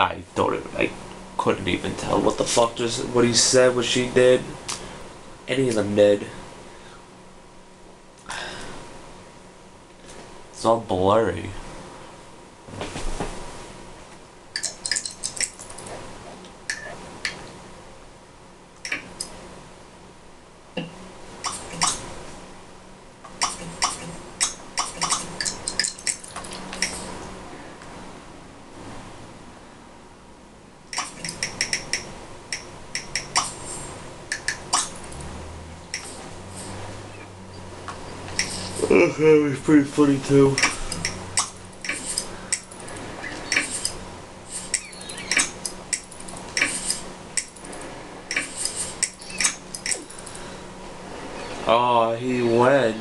I don't even. I couldn't even tell what the fuck just what he said, what she did. Any of them did. It's all blurry. That pretty funny too. Oh, he went.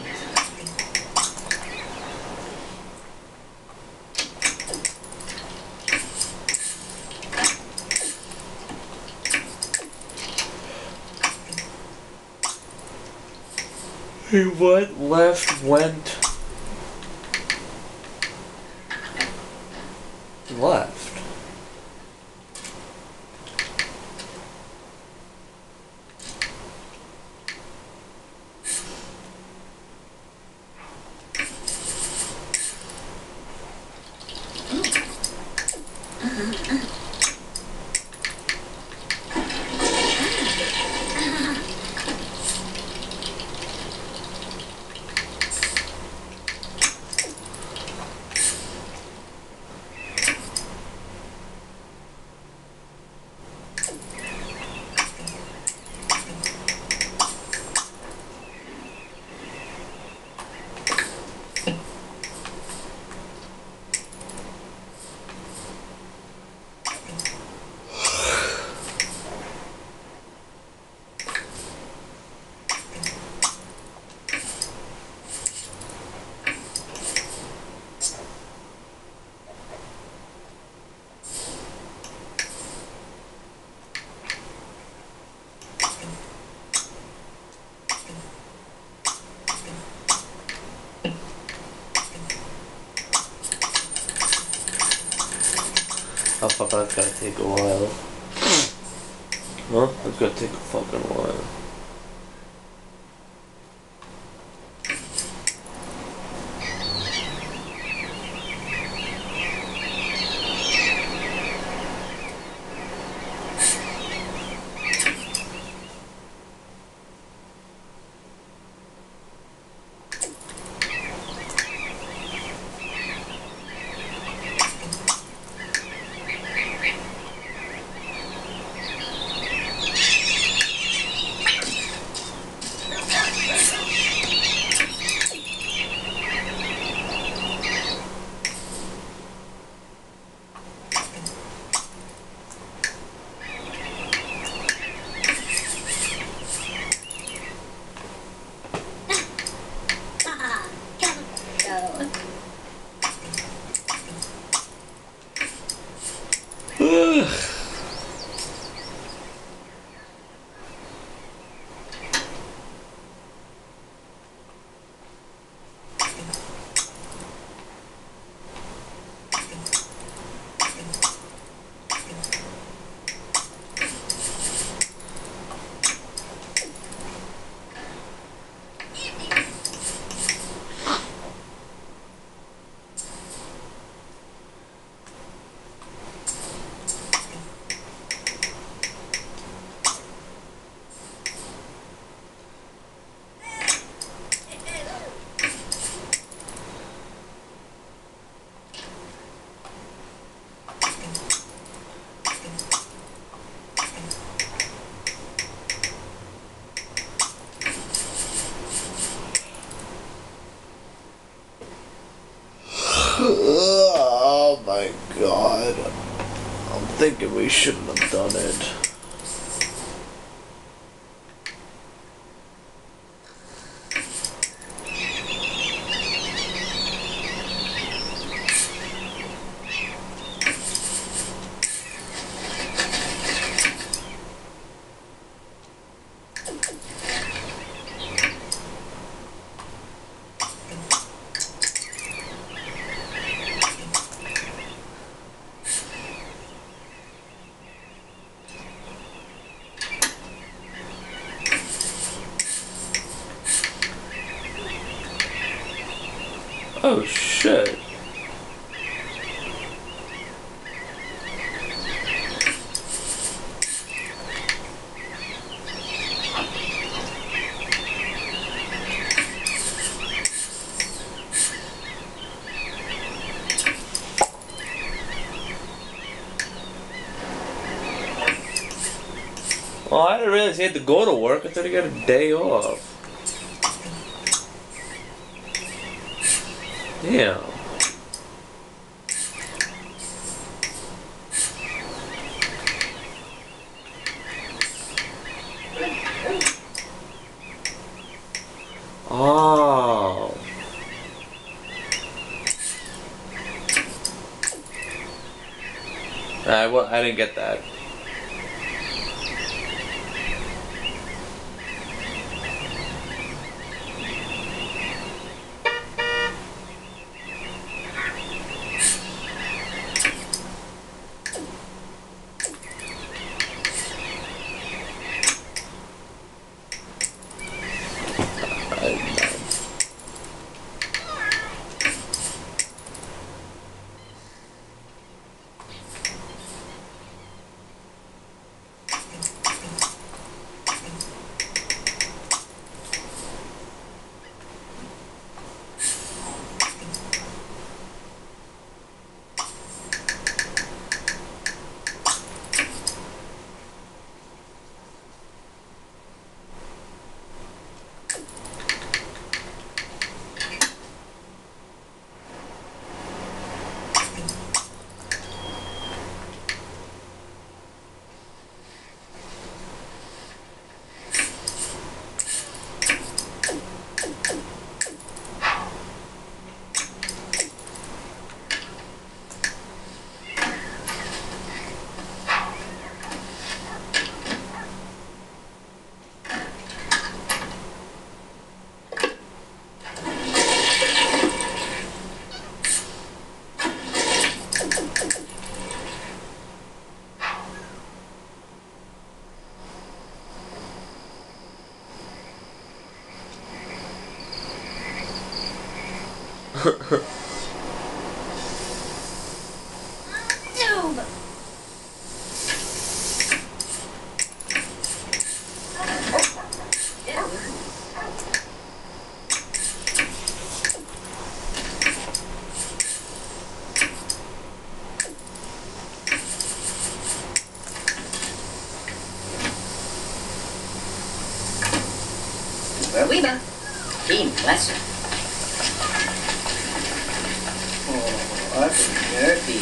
He went, left, went. Fuck, that's gonna take a while. Hmm. Huh? That's gonna take a fucking while. Oh my god. I'm thinking we shouldn't have done it. Oh shit. Oh, I didn't realize he had to go to work. I thought he got a day off. Damn. Oh. I, well, I didn't get that. Noob. Weeba. Team Lesser. Oh, that's dirty.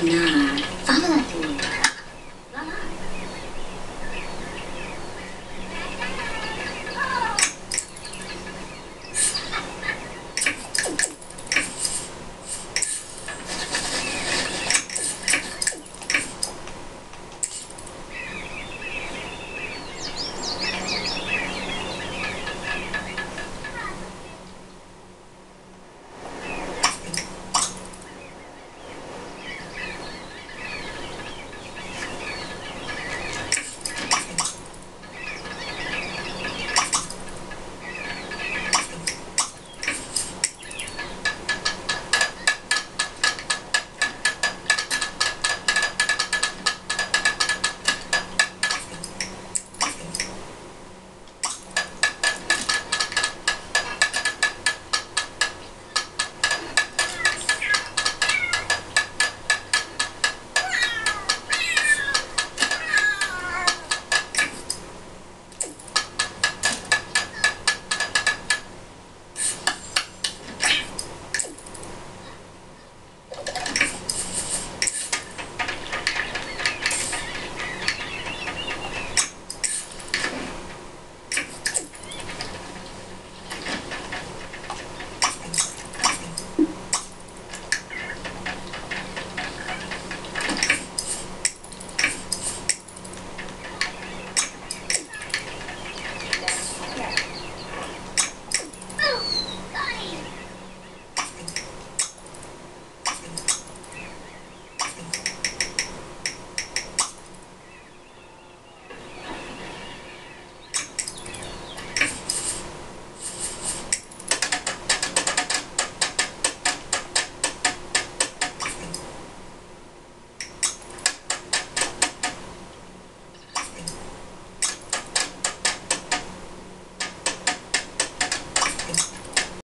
Señora.